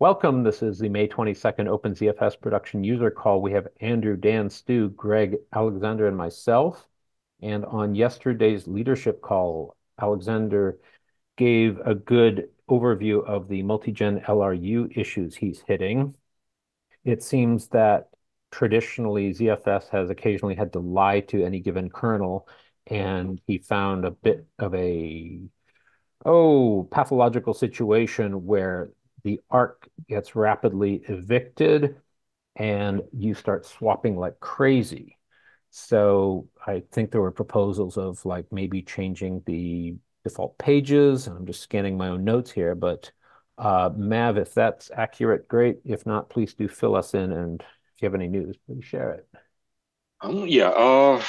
Welcome. This is the May 22nd OpenZFS production user call. We have Andrew, Dan, Stu, Greg, Alexander, and myself. And on yesterday's leadership call, Alexander gave a good overview of the multi-gen LRU issues he's hitting. It seems that traditionally ZFS has occasionally had to lie to any given kernel, and he found a bit of a oh pathological situation where the arc gets rapidly evicted and you start swapping like crazy. So I think there were proposals of like maybe changing the default pages. I'm just scanning my own notes here, but uh, Mav, if that's accurate, great. If not, please do fill us in. And if you have any news, please share it. Um, yeah, uh,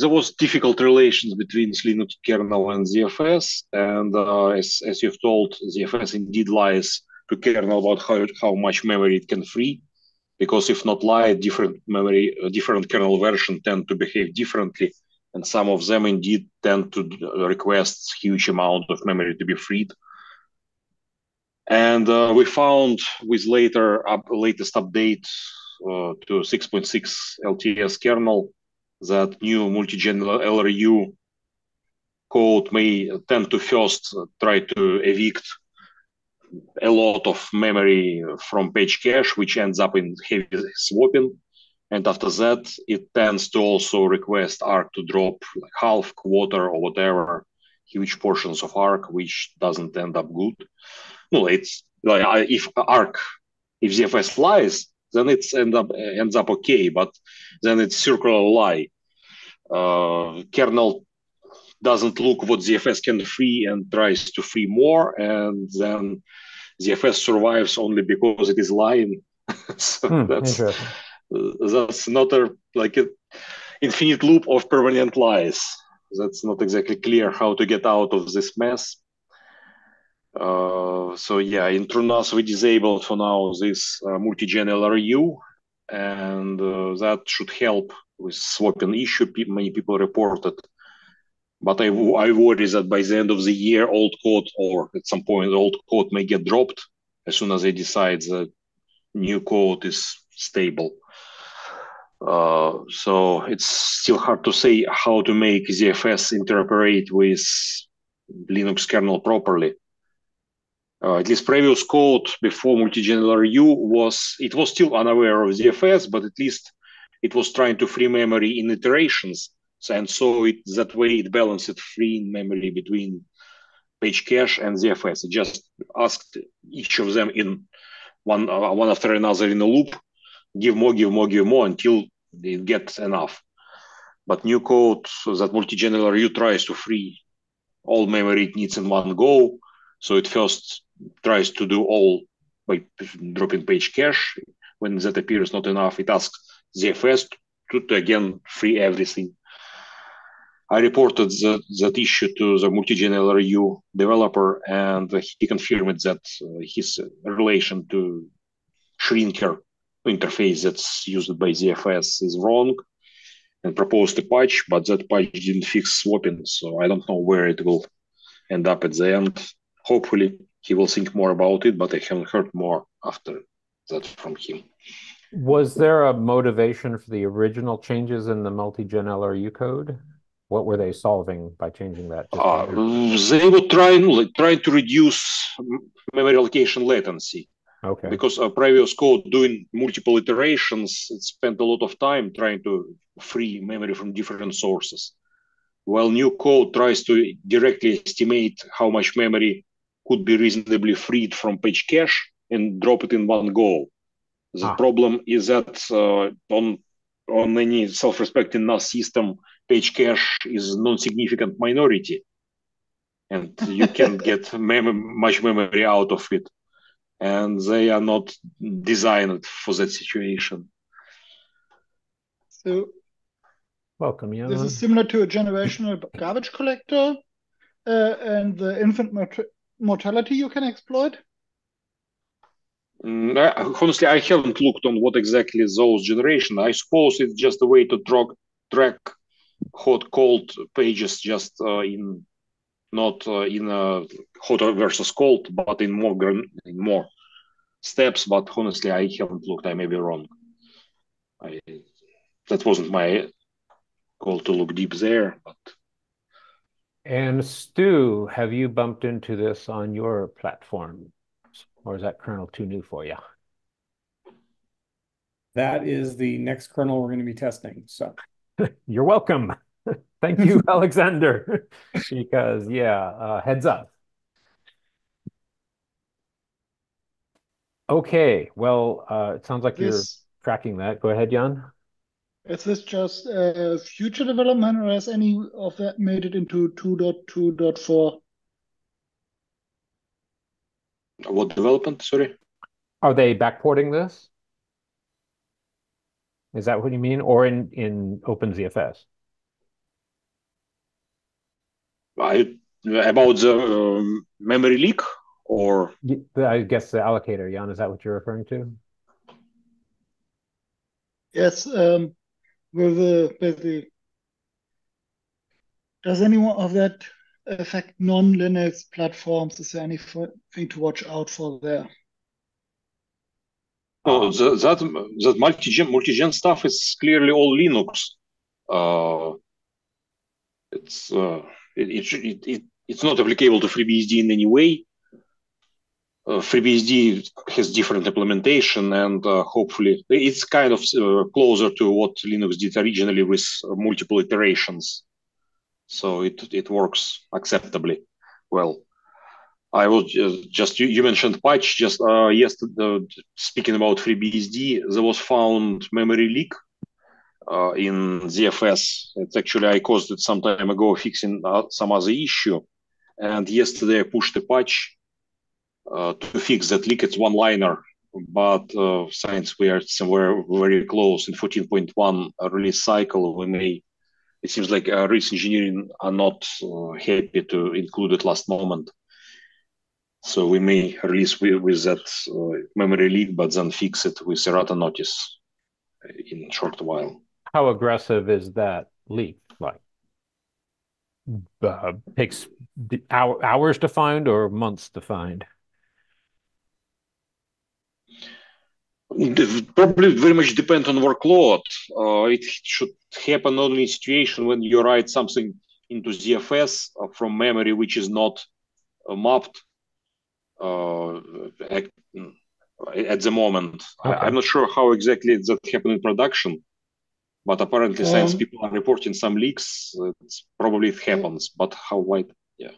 there was difficult relations between Linux kernel and ZFS, and uh, as, as you've told, ZFS indeed lies to kernel about how, how much memory it can free because if not lie different memory uh, different kernel version tend to behave differently and some of them indeed tend to request huge amount of memory to be freed. And uh, we found with later up, latest update uh, to 6.6 LTS kernel that new multi-gen LRU code may tend to first try to evict a lot of memory from page cache, which ends up in heavy swapping. And after that, it tends to also request ARC to drop like half, quarter, or whatever, huge portions of ARC, which doesn't end up good. No, it's like if ARC, if ZFS lies, then it end up ends up okay, but then it's circular lie. Uh, kernel doesn't look what ZFS can free and tries to free more, and then ZFS survives only because it is lying. so hmm, that's that's not a like an infinite loop of permanent lies. That's not exactly clear how to get out of this mess. Uh, so yeah, in TrueNAS we disabled for now this uh, multi-gen LRU, and uh, that should help with swapping issue. Many people reported but I, I worry that by the end of the year, old code or at some point, old code may get dropped as soon as they decide that new code is stable. Uh, so it's still hard to say how to make ZFS interoperate with Linux kernel properly. Uh, at least previous code before multi-gen LRU was it was still unaware of ZFS, but at least it was trying to free memory in iterations and so it, that way it balances free memory between page cache and ZFS. It just asked each of them in one uh, one after another in a loop, give more, give more, give more until it gets enough. But new code so that multi-gen LRU tries to free all memory it needs in one go. So it first tries to do all by dropping page cache. When that appears not enough, it asks ZFS to, to again free everything I reported that, that issue to the multi-gen LRU developer, and he confirmed that uh, his relation to shrinker interface that's used by ZFS is wrong and proposed a patch, but that patch didn't fix swapping, so I don't know where it will end up at the end. Hopefully, he will think more about it, but I haven't heard more after that from him. Was there a motivation for the original changes in the multi-gen LRU code? What were they solving by changing that? Uh, they were trying trying to reduce memory allocation latency. Okay. Because our previous code doing multiple iterations, it spent a lot of time trying to free memory from different sources. While new code tries to directly estimate how much memory could be reasonably freed from page cache and drop it in one go. The ah. problem is that uh, on on any self-respecting NAS system, page cache is non-significant minority. And you can't get mem- much memory out of it. And they are not designed for that situation. So welcome yeah this is similar to a generational garbage collector uh, and the infant mort- mortality you can exploit? Mm, honestly i haven't looked on what exactly those generation. I suppose it's just a way to track track hot cold pages just uh, in not uh, in a hot versus cold, but in more in more steps, but honestly, I haven't looked. I may be wrong. I that wasn't my goal to look deep there, but. And Stu, have you bumped into this on your platform, or is that kernel too new for you? That is the next kernel we're going to be testing. So you're welcome. Thank you, Alexander. because yeah, uh, heads up. Okay, well, uh, it sounds like this, you're tracking that. Go ahead, Jan. Is this just a future development, or has any of that made it into 2.2.4? What development? Sorry. Are they backporting this? Is that what you mean? Or in, in OpenZFS? I, about the um, memory leak or? I guess the allocator, Jan, is that what you're referring to? Yes. Um, with the, basically, does anyone of that affect non-Linux platforms? Is there anything to watch out for there? Oh, that that, multi-gen multi-gen stuff is clearly all Linux. Uh, it's uh, it, it, it, it's not applicable to FreeBSD in any way. Uh, FreeBSD has different implementation, and uh, hopefully it's kind of uh, closer to what Linux did originally with multiple iterations. So it it works acceptably well. I was just, you, mentioned patch just uh, yesterday. speaking about FreeBSD, there was found memory leak uh, in ZFS. It's actually I caused it some time ago, fixing uh, some other issue, and yesterday I pushed a patch uh, to fix that leak. It's one liner, but uh, since we are somewhere very close in 14.1 release cycle, we may. It seems like uh, release engineering are not uh, happy to include it last moment. So we may release with, with that uh, memory leak, but then fix it with errata notice in a short while. How aggressive is that leak? Like, uh, takes hours to find or months to find? Probably very much depend on workload. Uh, it should happen only in situation when you write something into ZFS from memory which is not uh, mapped uh, at, at, the moment. Okay. I, am not sure how exactly that happened in production, but apparently, um, since people are reporting some leaks, it's probably it happens. But how wide? Yeah.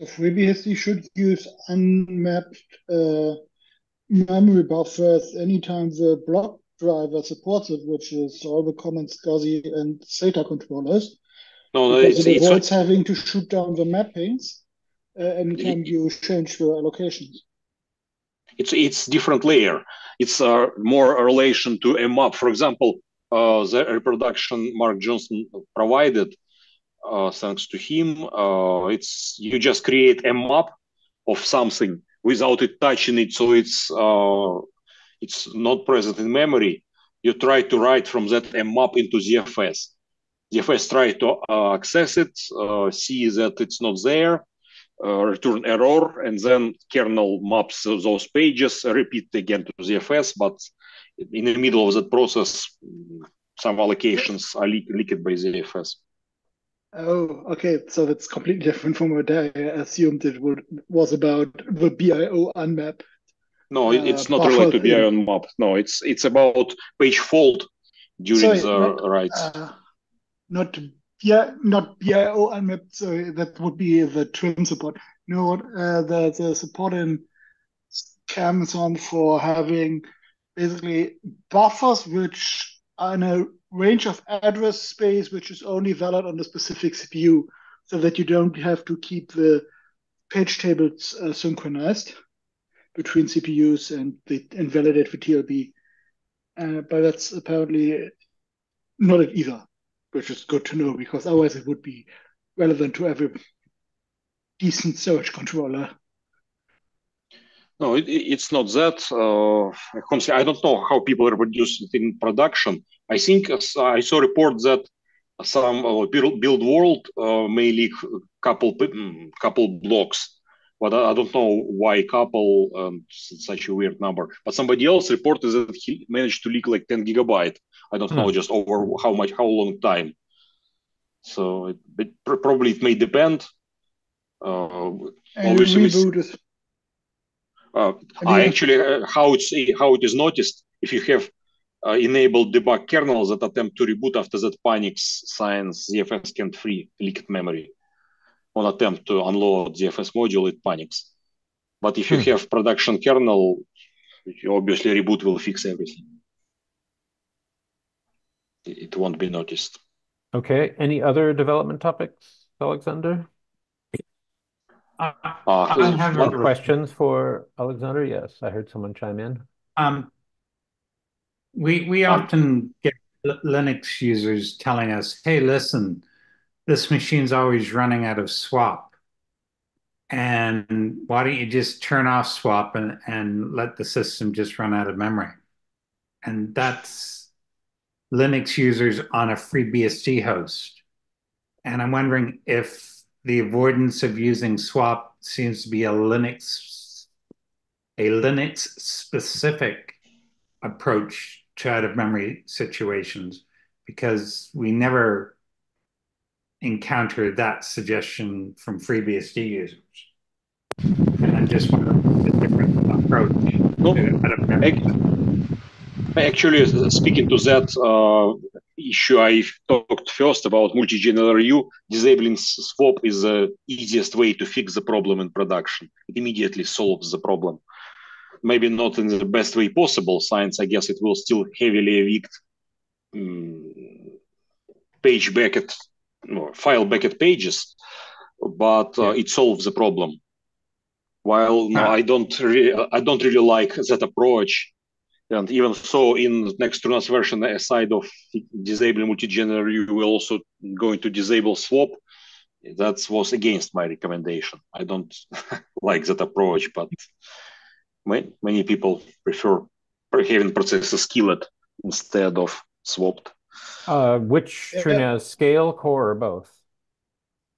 FreeBSD should use unmapped uh, memory buffers anytime the block driver supports it, which is all the common SCSI and SATA controllers. No, no, it's, it avoids it's, having to shoot down the mappings uh, anytime you change the allocations? It's it's different layer. It's uh, more a relation to a map. For example, uh, the reproduction Mark Johnston provided, uh, thanks to him, uh, it's you just create a map of something without it touching it, so it's uh, it's not present in memory. You try to write from that a map into ZFS. ZFS try to access it, see that it's not there, return error, and then kernel maps those pages, repeat again to ZFS, but in the middle of that process, some allocations are le leaked by ZFS. Oh, okay. So that's completely different from what I assumed it would, was about the BIO unmap. No, uh, it's not related to BIO unmap. No, it's it's about page fault during Sorry, the not, writes. Uh, not yeah, not BIO unmapped. So that would be the trim support. No, uh, the the support in Amazon for having basically buffers which are in a range of address space which is only valid on the specific CPU, so that you don't have to keep the page tables uh, synchronized between CPUs and the and validate for TLB. Uh, but that's apparently not it either which is good to know because otherwise it would be relevant to every decent search controller. No, it, it's not that. Uh, I don't know how people reproduce it in production. I think I saw a report that some uh, build, world uh, may leak couple mm, couple blocks but I, don't know why couple um, such a weird number. But somebody else reported that he managed to leak like 10 gigabyte. I don't know just over how much, how long time. So it, it pr- probably it may depend. Uh, And Obviously, it's- reboot is uh, I you- actually uh, how it's how it is noticed if you have uh, enabled debug kernels that attempt to reboot after that panics signs ZFS can't free leaked memory. On attempt to unload ZFS module, it panics. But if you Hmm. have production kernel, obviously reboot will fix everything. It it won't be noticed. Okay. Any other development topics, Alexander? I Uh, I have one- Questions for Alexander? Yes, I heard someone chime in. Um, we we Um, often get Linux users telling us, "Hey, listen, this machine's always running out of swap, and why don't you just turn off swap and and let the system just run out of memory?" And that's Linux users on a FreeBSD host. And I'm wondering if the avoidance of using swap seems to be a Linux a Linux specific approach to out of memory situations because we never encountered that suggestion from FreeBSD users. And I'm just wondering the different approach No, to out of memory. Actually, speaking to that uh, issue, I talked first about multi-gen LRU. Disabling swap is the easiest way to fix the problem in production. It immediately solves the problem. Maybe not in the best way possible. Science, I guess, it will still heavily evict mm, page bucket, no, file bucket pages, but uh, it solves the problem. While no, Ah. I don't, re- I don't really like that approach. And even so, in next NAS version, aside of disabling multi-gen LRU, we will also going to disable swap. That was against my recommendation. I don't like that approach, but many, many people prefer having processes killed instead of swapped. Uh, which Yeah. TrueNAS scale, core, or both?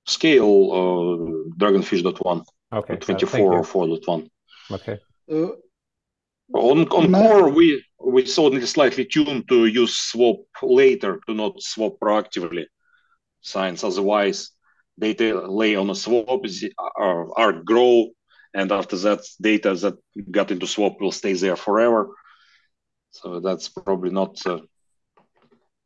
Scale uh, Dragonfish.1, Okay, uh, 24 or you. 4.1. Okay. uh, On on core, we we suddenly slightly tuned to use swap later to not swap proactively. Science otherwise data lay on a swap are grow, and after that data that got into swap will stay there forever. So that's probably not uh,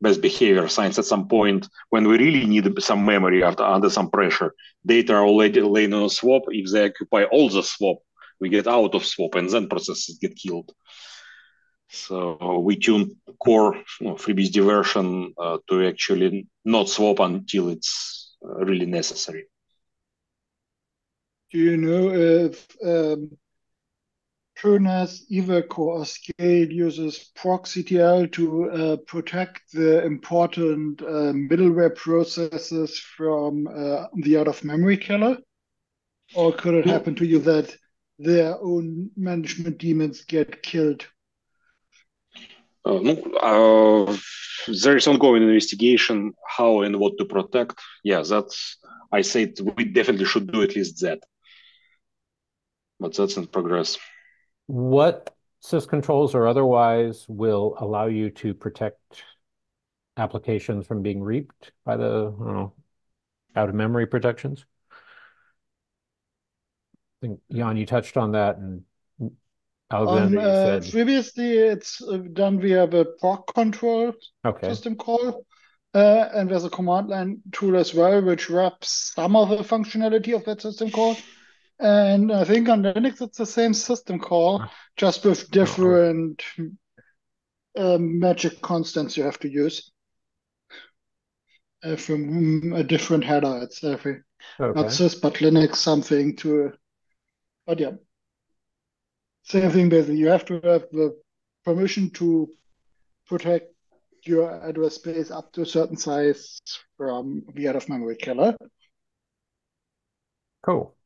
best behavior. Science at some point when we really need some memory after under some pressure, data are already laying on a swap. If they occupy all the swap, we get out of swap and then processes get killed. So we tune core you know, FreeBSD version uh, to actually not swap until it's uh, really necessary. do you know if um, TrueNAS either core or scale uses procctl to uh, protect the important uh, middleware processes from uh, the out of memory killer? Or could it happen to you that their own management daemons get killed? Uh, uh, there is ongoing investigation how and what to protect. Yeah, that's I said we definitely should do at least that, but that's in progress. What sys controls or otherwise will allow you to protect applications from being reaped by the, I don't know, out of memory protections? I think, Jan, you touched on that, and Alexander, you uh, said, previously, it's uh, done via the proc control okay, system call. Uh, and there's a command line tool as well, which wraps some of the functionality of that system call. And I think on Linux, it's the same system call, just with different um, magic constants you have to use. Uh, from a different header, it's every not okay. sys, but Linux something to. But yeah, same thing basically. You have to have the permission to protect your address space up to a certain size from the out of memory killer, Cool.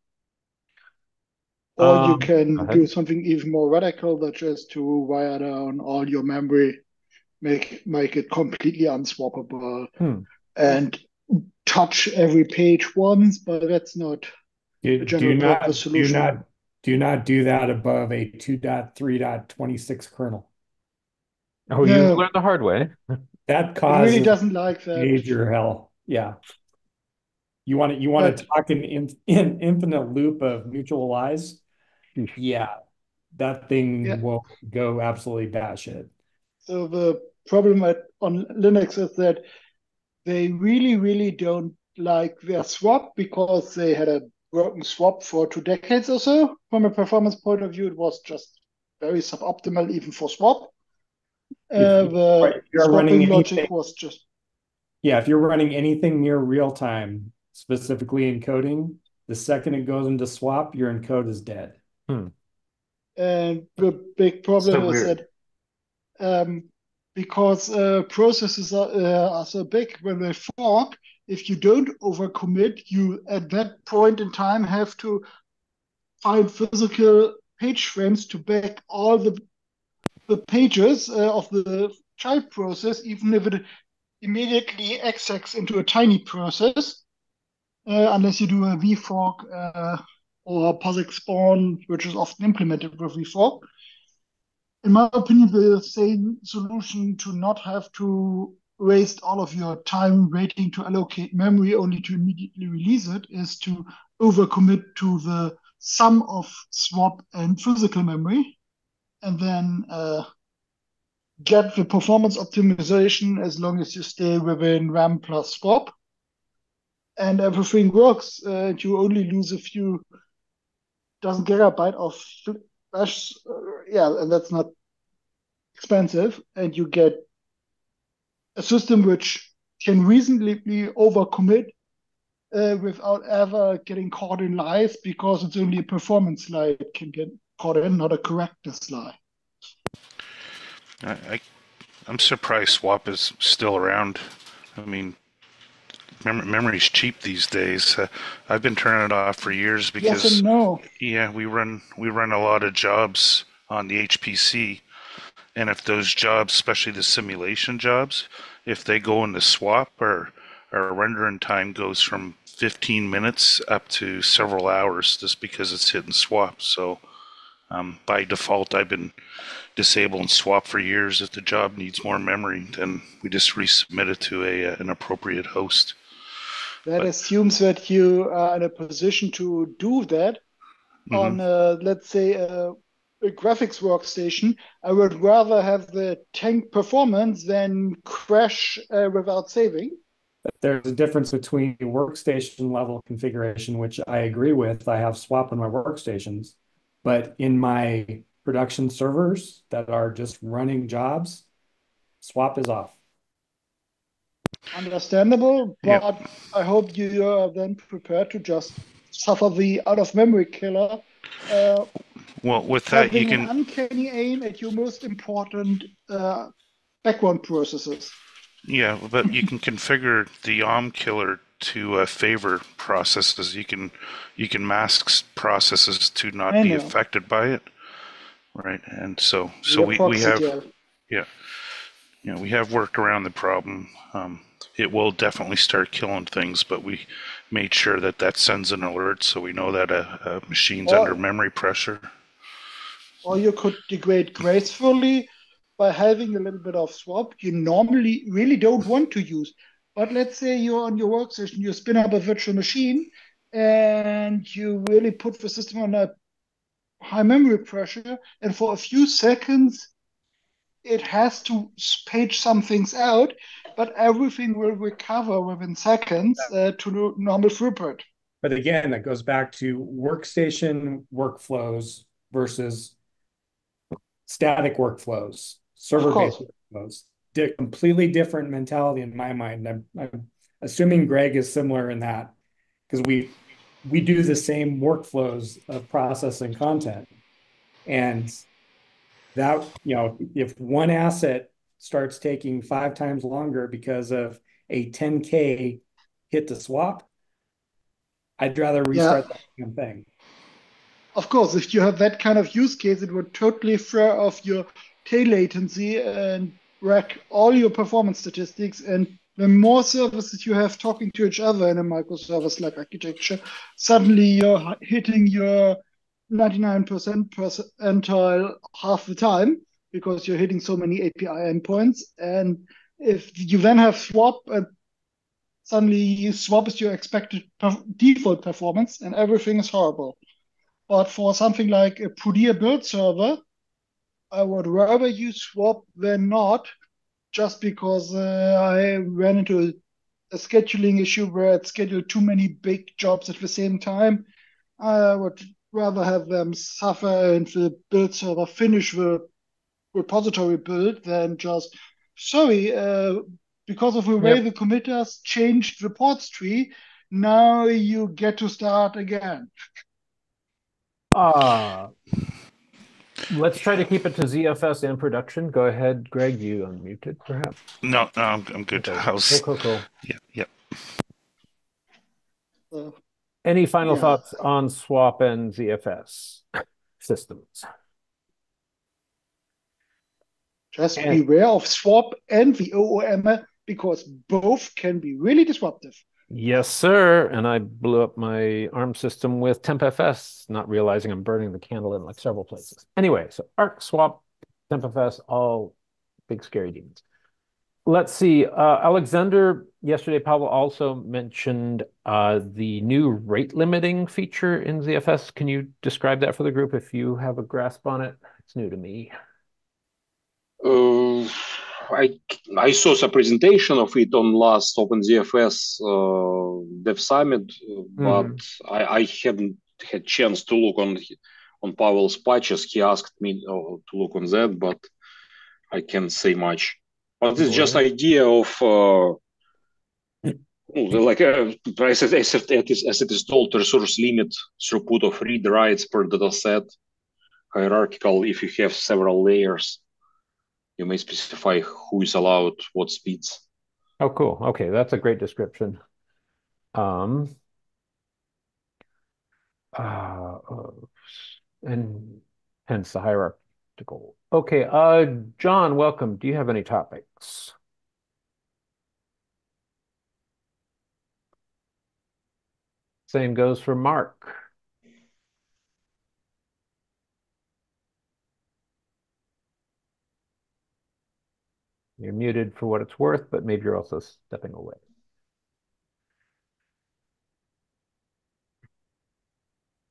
or you Um, can do something even more radical, which is to wire down all your memory, make make it completely unswappable, Hmm. and touch every page once. But that's not Do, a do general not purpose do solution. not do not do that above a 2.3.26 kernel. Oh, you No. learned the hard way. That It causes really doesn't like that. major hell. Yeah. You want to you want to talk in, in in infinite loop of mutual lies? Yeah, that thing Yeah. will go absolutely batshit. So the problem at, on Linux is that they really, really don't like their swap because they had a broken swap for two decades or so. From a performance point of view, it was just very suboptimal even for swap. Uh, If- the right, you're running swapping logic anything- was just Yeah, if you're running anything near real time, specifically encoding, the second it goes into swap, your encode is dead. And the big problem So is weird. that um, because uh, processes are, uh, are so big when they fork, if you don't overcommit, you at that point in time have to find physical page frames to back all the the pages uh, of the child process, even if it immediately execs into a tiny process, uh, unless you do a vfork uh, or POSIX spawn, which is often implemented with vfork. In my opinion, the same solution to not have to waste all of your time waiting to allocate memory only to immediately release it is to overcommit to the sum of swap and physical memory and then uh, get the performance optimization as long as you stay within RAM plus swap. And everything works. Uh, you only lose a few dozen gigabyte of flash. Uh, yeah, and that's not expensive. And you get a system which can reasonably overcommit uh, without ever getting caught in lies because it's only a performance lie it can get caught in, not a correctness lie. I, I I'm surprised swap is still around. I mean, mem- memory's cheap these days. Uh, I've been turning it off for years because yes no. yeah, we run we run a lot of jobs on the HPC, and if those jobs, especially the simulation jobs, if they go into swap, our our rendering time goes from 15 minutes up to several hours just because it's hitting swap. So um, by default, I've been disabling swap for years. If the job needs more memory, then we just resubmit it to a uh, an appropriate host. That But- assumes that you are in a position to do that Mhm. on, uh, let's say, a, a graphics workstation. I would rather have the tank performance than crash uh, without saving. There's a difference between workstation level configuration, which I agree with. I have swap in my workstations, but in my production servers that are just running jobs, swap is off. Understandable, Yeah. but I hope you are then prepared to just suffer the out of memory killer. Uh, Well, with that, you an can uncanny aim at your most important uh, background processes. yeah, but you can configure the OOM killer to uh, favor processes. You can you can mask processes to not I be know. affected by it, right? And so so we, we have yeah. yeah, we have worked around the problem. Um, it will definitely start killing things, but we made sure that that sends an alert so we know that a, a machine's Or- under memory pressure. Or you could degrade gracefully by having a little bit of swap you normally really don't want to use. But let's say you're on your workstation, you spin up a virtual machine, and you really put the system on a high memory pressure, and for a few seconds, it has to page some things out, but everything will recover within seconds uh, to normal throughput. But again, that goes back to workstation workflows versus static workflows, server-based workflows. Di- completely different mentality in my mind. I'm, I'm assuming Greg is similar in that because we we do the same workflows of processing content, and that you know if one asset starts taking five times longer because of a 10k hit to swap, I'd rather restart that damn thing. Of course, if you have that kind of use case, it would totally throw off your tail latency and wreck all your performance statistics and the more services you have talking to each other in a microservice-like architecture, suddenly you're hitting your 99% percentile half the time because you're hitting so many API endpoints. And if you then have swap, and suddenly you swap is your expected default performance, and everything is horrible. But for something like a Poudriere build server, I would rather use swap than not, just because uh, I ran into a, a scheduling issue where it scheduled too many big jobs at the same time. I would rather have them suffer and the build server finish the repository build than just sorry uh, because of the way yep. the committers changed the ports tree now you get to start again uh let's try to keep it to zfs and production go ahead greg you unmuted perhaps no no i'm, I'm good okay. How's... cool, cool, cool. yeah yeah uh, any final Yeah. thoughts on swap and zfs systems just And- beware of swap and the OOM because both can be really disruptive Yes, sir. And I blew up my ARM system with TempFS, not realizing I'm burning the candle in like several places. Anyway, so Arc, Swap, TempFS, all big scary demons. Let's see. Uh, Alexander, yesterday, Pavel also mentioned uh, the new rate limiting feature in ZFS. Can you describe that for the group if you have a grasp on it? It's new to me. Uh, I I saw some presentation of it on last OpenZFS uh, Dev Summit, uh, but I, I hadn't had chance to look on on Pavel's patches. He asked me uh, to look on that, but I can't say much. But it's just idea of uh, like uh, as, it- as, it is, as it is told, resource limit throughput of read writes per dataset, hierarchical if you have several layers you may specify who is allowed what speeds. Oh, cool. Okay, that's a great description. Um, uh, and hence the hierarchical. Okay, uh, John, welcome. Do you have any topics? Same goes for Mark. You're muted for what it's worth, but maybe you're also stepping away.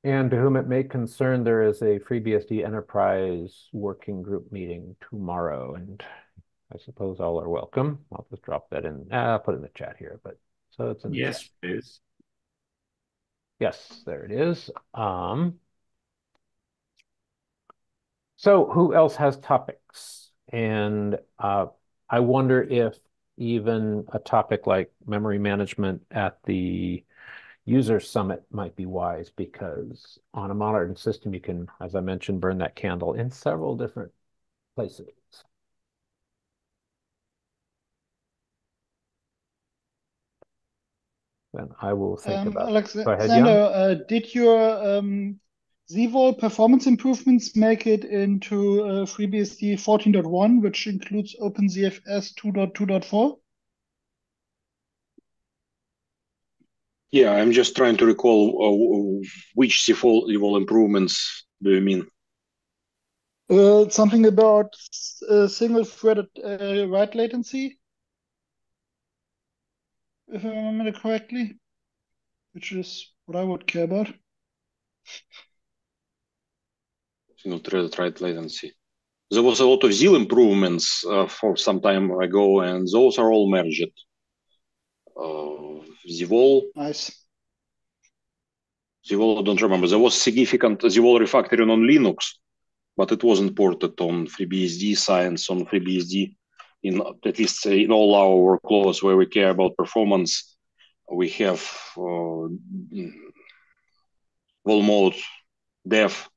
And to whom it may concern, there is a FreeBSD Enterprise working group meeting tomorrow, and I suppose all are welcome. I'll just drop that in. Ah, I'll put it in the chat here, but so it's in the Yes, chat. please. Yes, there it is. Um, so who else has topics? And uh, I wonder if even a topic like memory management at the user summit might be wise because on a modern system, you can, as I mentioned, burn that candle in several different places. Then I will think Um, about. Alexander, Go ahead, uh, did your um, ZVol performance improvements make it into uh, FreeBSD 14.1, which includes OpenZFS 2.2.4? Yeah, I'm just trying to recall uh, which evil improvements do you mean? Uh, something about uh, single-threaded uh, write latency, if I remember it correctly, which is what I would care about. Single threaded write latency. There was a lot of ZIL improvements uh, for some time ago, and those are all merged. Uh, ZVol, Nice. ZVol, I don't remember. There was significant ZVol refactoring on Linux, but it wasn't ported on FreeBSD science on FreeBSD. In at least in all our workflows where we care about performance, we have uh, vol mode dev,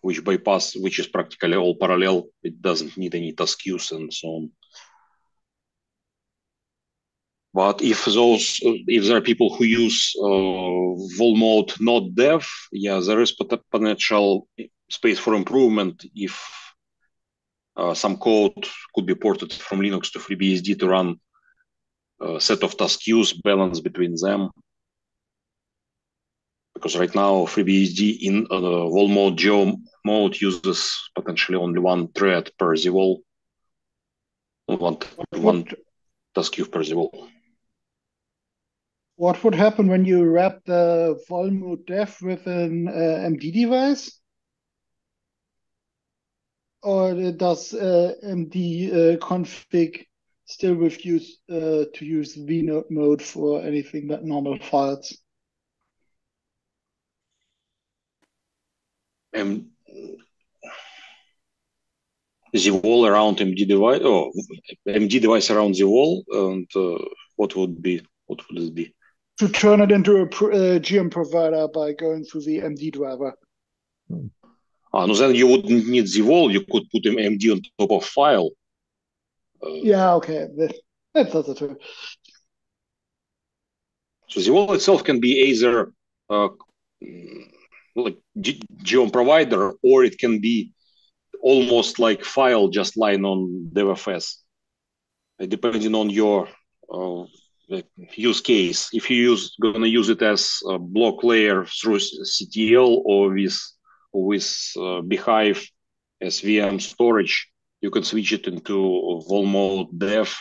which bypass, which is practically all parallel. It doesn't need any task queues and so on. But if those, if there are people who use uh, vol mode not dev, yeah, there is potential space for improvement if uh, some code could be ported from Linux to FreeBSD to run a set of task queues, balance between them. Because right now FreeBSD in uh, vol mode geo mode uses potentially only one thread per zvol, one, one task queue per zvol. What would happen when you wrap the vol mode dev with an uh, MD device? Or does uh, MD uh, config still refuse uh, to use VNode mode for anything but normal files? Um, the wall around MD device, oh, MD device around the wall, and uh, what would be what would it be? To turn it into a uh, GeoM provider by going through the MD driver. Hmm. Ah, no, then you wouldn't need the wall. You could put an MD on top of file. Uh, yeah, okay, that's also true. So the wall itself can be either uh, like GeoM provider, or it can be almost like file just lying on DevFS, depending on your uh, use case. If you use gonna use it as a block layer through CTL or with with uh, bhyve as VM storage, you can switch it into vol mode dev,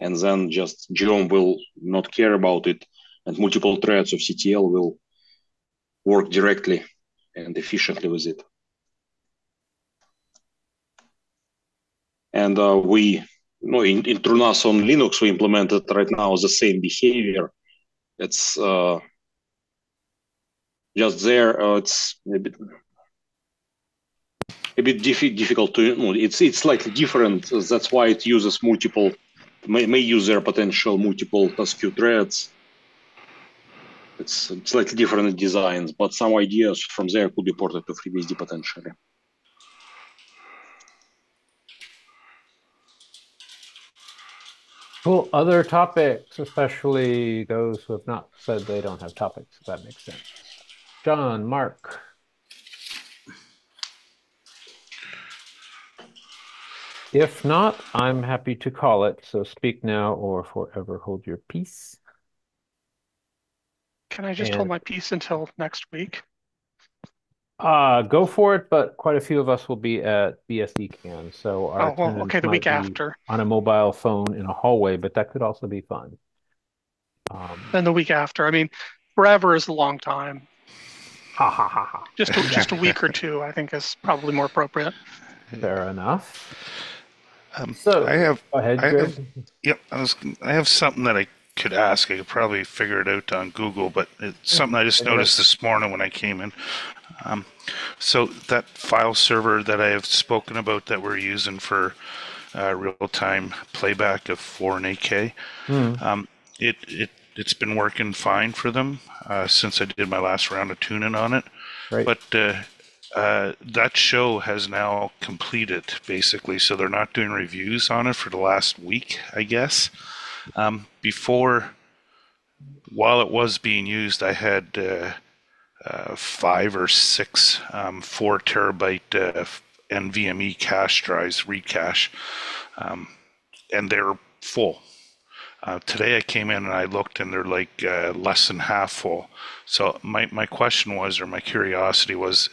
and then just GeoM will not care about it, and multiple threads of CTL will work directly and efficiently with it. And uh, we, you know, in, in TrueNAS on Linux, we implemented right now the same behavior. It's uh, just there. Uh, it's a bit a bit diff- difficult to. You know, it's it's slightly different. That's why it uses multiple may, may use their potential multiple task queue threads. It's, slightly different designs, but some ideas from there could be ported to FreeBSD potentially. Cool. Other topics, especially those who have not said they don't have topics, if that makes sense. John, Mark. If not, I'm happy to call it. So speak now or forever hold your peace. Can I just and, hold my peace until next week? Uh, go for it, but quite a few of us will be at BSDCan. So our oh, well, okay, the week after. On a mobile phone in a hallway, but that could also be fun. Um, then the week after. I mean, forever is a long time. Ha ha ha ha. Just a, just a week or two, I think, is probably more appropriate. Fair enough. Um, so I have. Go ahead, I have, yep, I was. I have something that I could ask. I could probably figure it out on Google, but it's something I just noticed this morning when I came in. Um, so that file server that I have spoken about that we're using for uh, real-time playback of 4 and 8K, mm. um, it it it's been working fine for them uh, since I did my last round of tuning on it. Right. But uh, uh, that show has now completed basically, so they're not doing reviews on it for the last week, I guess. Um, before, while it was being used, I had uh, uh, five or six um, four terabyte uh, NVMe cache drives, recache, um, and they're full. Uh, today I came in and I looked and they're like uh, less than half full. So my, my question was, or my curiosity was,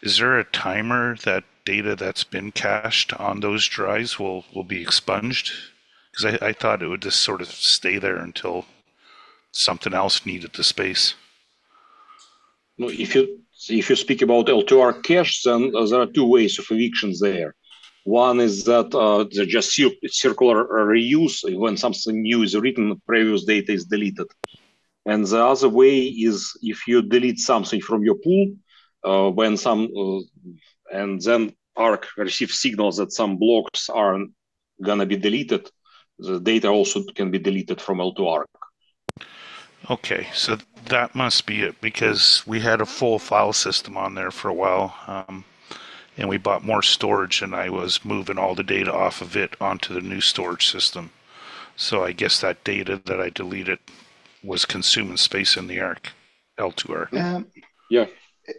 is there a timer that data that's been cached on those drives will, will be expunged? Because I, I thought it would just sort of stay there until something else needed the space. No, if you if you speak about L2ARC cache, then there are two ways of evictions there. One is that uh, there's just circular reuse when something new is written, previous data is deleted. And the other way is if you delete something from your pool, uh, when some, uh, and then Arc receives signals that some blocks are gonna be deleted, the data also can be deleted from L2Arc. Okay, so that must be it because we had a full file system on there for a while. Um, and we bought more storage and I was moving all the data off of it onto the new storage system. So I guess that data that I deleted was consuming space in the ARC, L2 Um, yeah.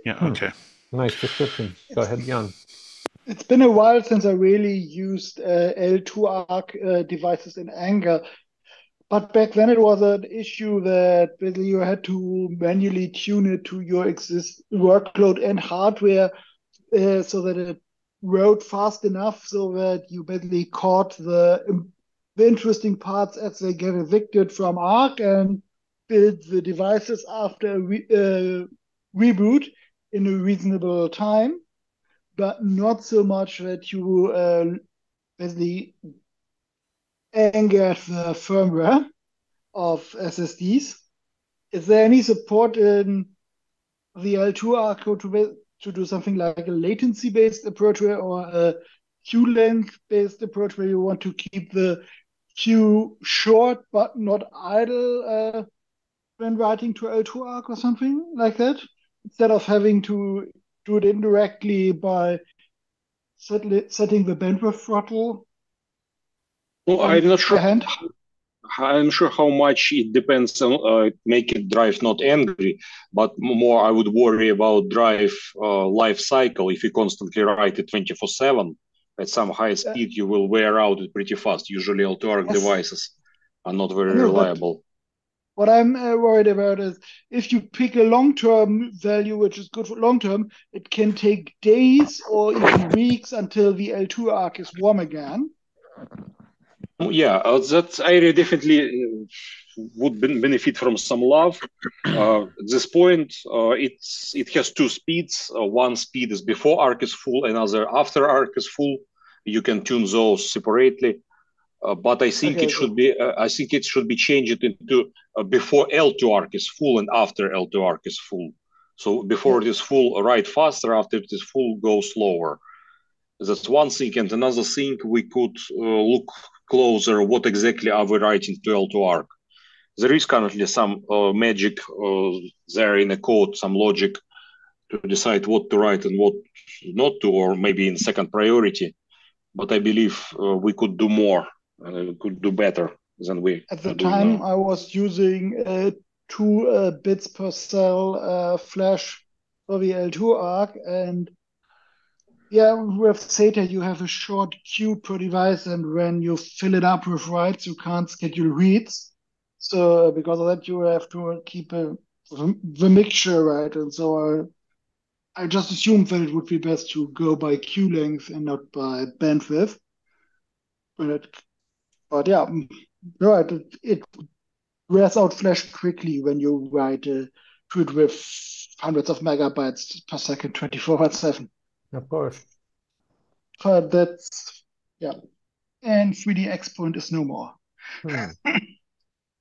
Yeah, hmm. okay. Nice description. Go ahead, Jan. It's been a while since I really used uh, L2 ARC uh, devices in anger. but back then it was an issue that basically you had to manually tune it to your exist workload and hardware uh, so that it wrote fast enough so that you basically caught the the interesting parts as they get evicted from Arc and build the devices after a re uh, reboot in a reasonable time, but not so much that you uh, basically anger the firmware of SSDs. Is there any support in the L2 Arc to, to do something like a latency based approach or a queue length based approach where you want to keep the queue short but not idle uh, when writing to L2 Arc or something like that? Instead of having to do it indirectly by setting the bandwidth throttle well, I'm not sure. Hand. I'm sure how much it depends on uh, make it drive not angry, but more I would worry about drive uh, life cycle. If you constantly write it 24 seven at some high speed, you will wear out it pretty fast. Usually, L2ARC yes. devices are not very reliable. What I'm uh, worried about is if you pick a long-term value, which is good for long-term, it can take days or even weeks until the L2 arc is warm again. Yeah, uh, that area definitely uh, would benefit from some love. Uh, at this point, uh, it's it has two speeds. Uh, one speed is before arc is full, another after arc is full. You can tune those separately. Uh, but I think okay. it should be I think it should be changed into before L2 arc is full and after L2 arc is full. So before it is full, write faster. After it is full, go slower. That's one thing. And another thing, we could look closer what exactly are we writing to L2ARC. There is currently some uh, magic uh, there in the code, some logic to decide what to write and what not to, or maybe in second priority. But I believe uh, we could do more, uh, could do better than we. At the time, now. I was using uh, two uh, bits per cell flash for the L2ARC, and yeah, with SATA, you have a short queue per device, and when you fill it up with writes, you can't schedule reads. So because of that, you have to keep a, the mixture right. And so I, I just assumed that it would be best to go by queue length and not by bandwidth. But, it, but yeah, right, it, it wears out flash quickly when you write uh, to it with hundreds of megabytes per second, 24 by 7. Of course. But that's yeah. And 3D XPoint is no more. Hmm.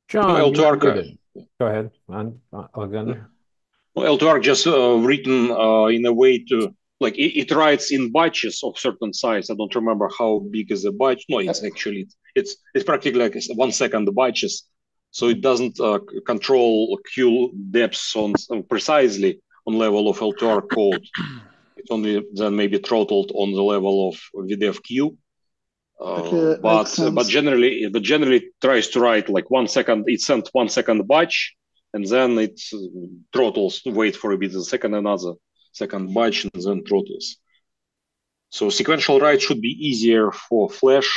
John, well, L2ARC, go ahead, on, Alexander. Well, L2ARC just uh, written uh, in a way to like it, it, writes in batches of certain size. I don't remember how big is a batch. No, it's actually it's it's practically like one second batches, so it doesn't uh, control queue depths on, on precisely on level of L2ARC code it's only then maybe throttled on the level of VDFQ. Uh, okay, but but generally but generally tries to write like one second it sent one second batch and then it uh, throttles wait for a bit a second another second batch and then throttles so sequential write should be easier for flash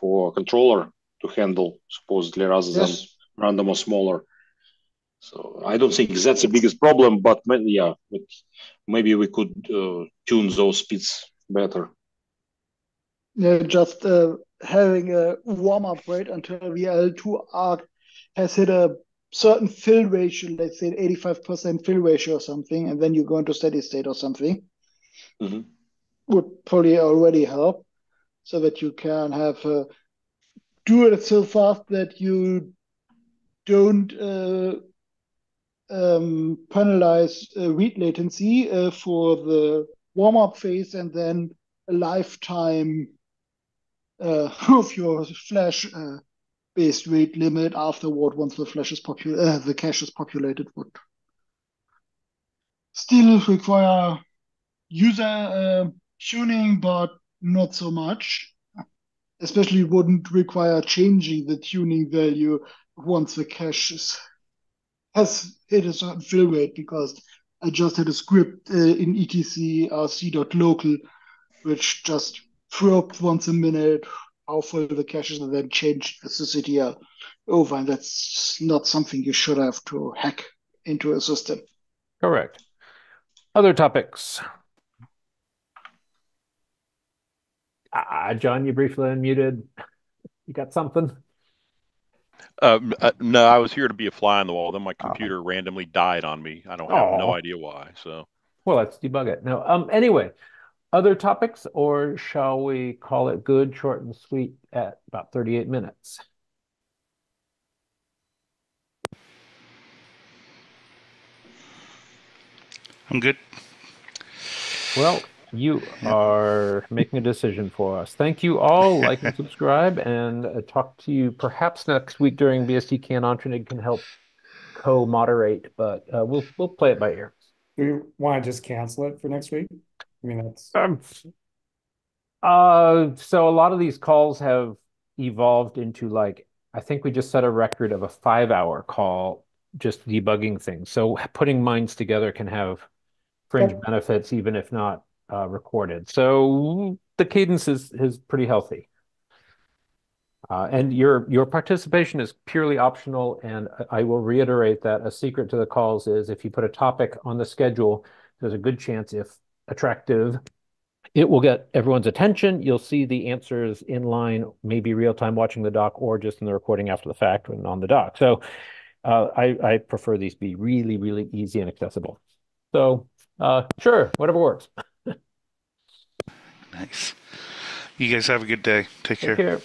for controller to handle supposedly rather yes. than random or smaller so I don't think that's the biggest problem, but yeah, but maybe we could uh, tune those speeds better. Yeah, just uh, having a warm up rate until the L2 arc has hit a certain fill ratio, let's say 85% fill ratio or something, and then you go into steady state or something, mm-hmm. would probably already help so that you can have uh, do it so fast that you don't uh, um, penalize uh, read latency uh, for the warm up phase and then a lifetime uh, of your flash uh, based rate limit afterward once the flash is popu- uh, the cache is populated would still require user uh, tuning but not so much. Especially wouldn't require changing the tuning value once the cache is has hit a certain fill rate because I just had a script uh, in etc rc.local which just probed once a minute how full the caches and then change the CTL over, and that's not something you should have to hack into a system. Correct. Other topics. Uh, John, you briefly unmuted. You got something? Uh, uh, no, I was here to be a fly on the wall. Then my computer oh. randomly died on me. I don't have oh. no idea why. So, well, let's debug it. No. Um. Anyway, other topics, or shall we call it good, short, and sweet at about thirty-eight minutes? I'm good. Well, you are making a decision for us. Thank you all. Like and subscribe, and uh, talk to you perhaps next week during BSDCan. Antrenig can help co-moderate, but uh, we'll we'll play it by ear. Do you want to just cancel it for next week? I mean, that's. Um, uh, so a lot of these calls have evolved into like I think we just set a record of a five-hour call just debugging things. So putting minds together can have fringe benefits, even if not uh, recorded. So the cadence is is pretty healthy. Uh, and your your participation is purely optional. And I will reiterate that a secret to the calls is if you put a topic on the schedule, there's a good chance if attractive, it will get everyone's attention. You'll see the answers in line, maybe real time watching the doc or just in the recording after the fact when on the doc. So uh, I, I prefer these be really, really easy and accessible. So uh, sure, whatever works. Nice. You guys have a good day. Take, Take care. care.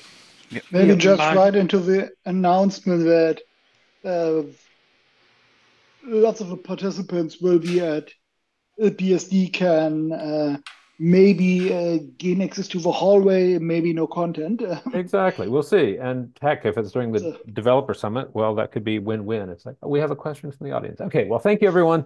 Yep. Maybe yep. just Bye. right into the announcement that uh, lots of the participants will be at BSDCan. Uh, maybe uh, gain access to the hallway, maybe no content. exactly. We'll see. And heck, if it's during the developer summit, well, that could be win-win. It's like, oh, we have a question from the audience. Okay. Well, thank you, everyone.